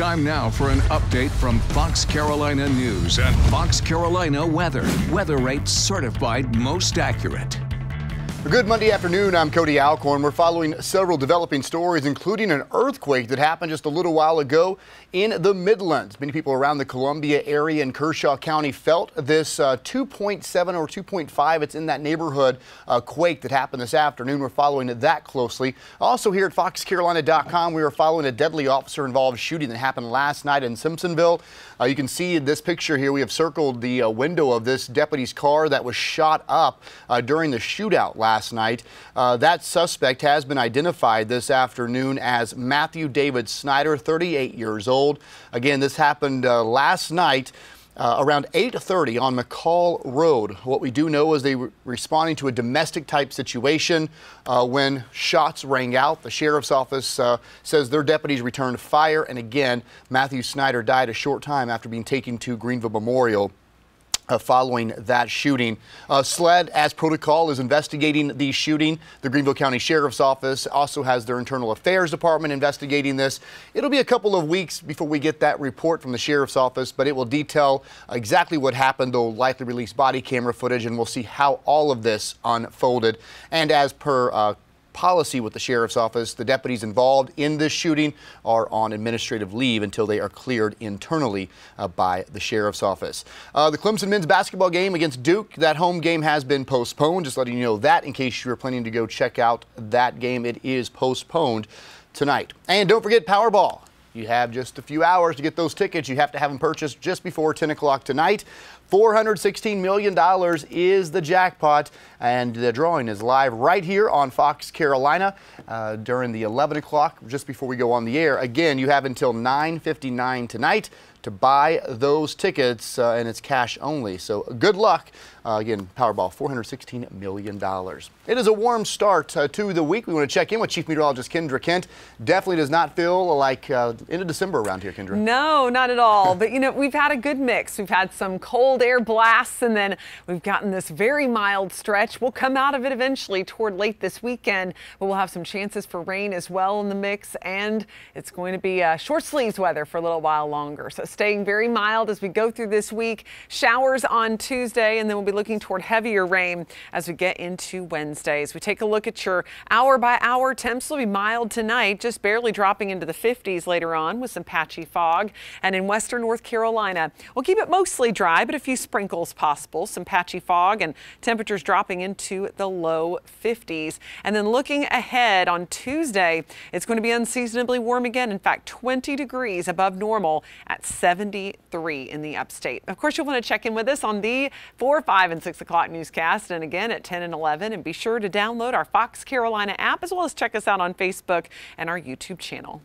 Time now for an update from Fox Carolina News and Fox Carolina Weather. Weather rates certified most accurate. Good Monday afternoon. I'm Cody Alcorn. We're following several developing stories, including an earthquake that happened just a little while ago in the Midlands. Many people around the Columbia area and Kershaw County felt this uh, 2.7 or 2.5. It's in that neighborhood uh, quake that happened this afternoon. We're following that closely. Also, here at FoxCarolina.com, we are following a deadly officer involved shooting that happened last night in Simpsonville. Uh, you can see this picture here. We have circled the uh, window of this deputy's car that was shot up uh, during the shootout last last night. Uh, that suspect has been identified this afternoon as Matthew David Snyder, 38 years old. Again, this happened uh, last night. Uh, around 8.30 on McCall Road. What we do know is they were responding to a domestic type situation uh, when shots rang out. The sheriff's office uh, says their deputies returned fire. And again, Matthew Snyder died a short time after being taken to Greenville Memorial uh, following that shooting. Uh, SLED, as protocol, is investigating the shooting. The Greenville County Sheriff's Office also has their Internal Affairs Department investigating this. It'll be a couple of weeks before we get that report from the Sheriff's Office, but it will detail exactly what happened. They'll likely release body camera footage, and we'll see how all of this unfolded. And as per uh, policy with the sheriff's office. The deputies involved in this shooting are on administrative leave until they are cleared internally uh, by the sheriff's office. Uh, the Clemson men's basketball game against Duke, that home game has been postponed. Just letting you know that in case you were planning to go check out that game, it is postponed tonight. And don't forget Powerball. You have just a few hours to get those tickets. You have to have them purchased just before 10 o'clock tonight. $416 million is the jackpot, and the drawing is live right here on Fox Carolina uh, during the 11 o'clock, just before we go on the air. Again, you have until 9.59 tonight to buy those tickets, uh, and it's cash only. So good luck. Uh, again, Powerball, $416 million. It is a warm start uh, to the week. We want to check in with Chief Meteorologist Kendra Kent. Definitely does not feel like uh, end of December around here, Kendra. No, not at all. but, you know, we've had a good mix. We've had some cold air blasts, and then we've gotten this very mild stretch. We'll come out of it eventually toward late this weekend, but we'll have some chances for rain as well in the mix, and it's going to be uh, short sleeves weather for a little while longer. So staying very mild as we go through this week. Showers on Tuesday, and then we'll be looking toward heavier rain as we get into Wednesday. As we take a look at your hour by hour temps will be mild tonight, just barely dropping into the 50s later on with some patchy fog. And in western North Carolina, we'll keep it mostly dry, but a few sprinkles possible, some patchy fog and temperatures dropping into the low 50s. And then looking ahead on Tuesday, it's going to be unseasonably warm again. In fact, 20 degrees above normal at 73 in the upstate. Of course, you'll want to check in with us on the 4, 5, and 6 o'clock newscast and again at 10 and 11. And be sure to download our Fox Carolina app as well as check us out on Facebook and our YouTube channel.